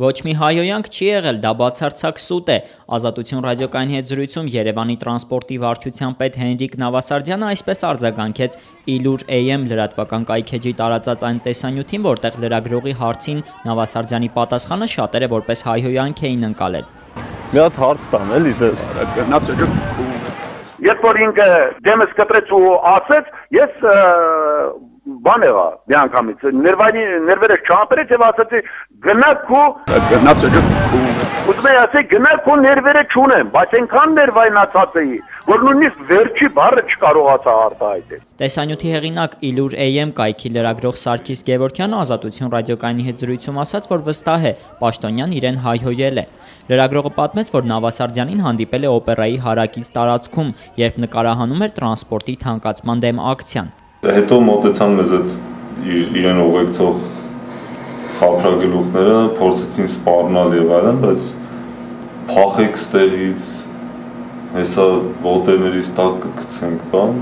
Ոչ մի հայոյանք չի եղել, դա բացարձակ սուտ է։ Ազատություն ռադիոկայանի հետ զրույցում Երևանի տրանսպորտի վարչության պետ Հենրիկ Նավասարդյանը այսպես արձագանքեց. Իլուր AM լրատվական կայքեջի տարածած այն տեսանյութին, որտեղ լրագրողի հարցին Նավասարդյանի պատասխանը շատերը որպես հայոյանք էին ընկալել։ Մի հատ հարց տամ էլի ձեզ։ Երբ որ ինքը դեմս կտրեց ու ասեց, ես բան եղա մի անգամից ներվայնի ներվերը չապերեց եւ ասացի գնաք ու գնաց ուզում եմ ասել գնաք ու ներվերը չունեմ բայց այնքան ներվայնացած էի որ նույնիսկ վերջի բառը չկարողացա արտահայտել Տեսանյութի հեղինակ Իլուր AM կայքի լրագրող Սարգիս Գևորքյանը Ազատություն ռադիոկայանի հետ զրույցում ասաց, որ վստահ է, Պաշտոնյան իրեն հայհոյել է։ Լրագրողը պատմեց, որ Նավասարդյանին հանդիպել է օպերայի հարակից տարածքում, երբ նկարահանում էր տրանսպորտի թանկացման դեմ ակցիան։ Հետո մոտեցան մեզ այդ իրեն ուղեկցող սափրագլուխները, փորձեցին սպառնալ եւ այլն, բայց փախեք ստեղից, հեսա ոտերներից տակ կգցենք, բան,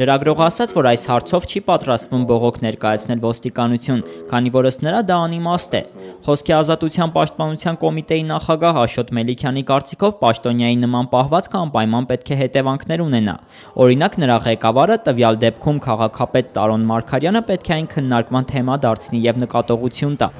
Լրագրողը ասաց, որ այս հարցով չի պատրաստվում բողոք ներկայացնել ոստիկանություն, քանի որ ըստ նրա դա անիմաստ է։ Խոսքի ազատության պաշտպանության կոմիտեի նախագահ Աշոտ Մելիքյանի կարծիքով պաշտոնյայի նման պահվածքը անպայման պետք է հետևանքներ ունենա։ Օրինակ նրա ղեկավարը տվյալ դեպքում քաղաքապետ Տարոն Մարգարյանը պետք է այն քննարկման թեմա դարձնի եւ նկատողություն տա։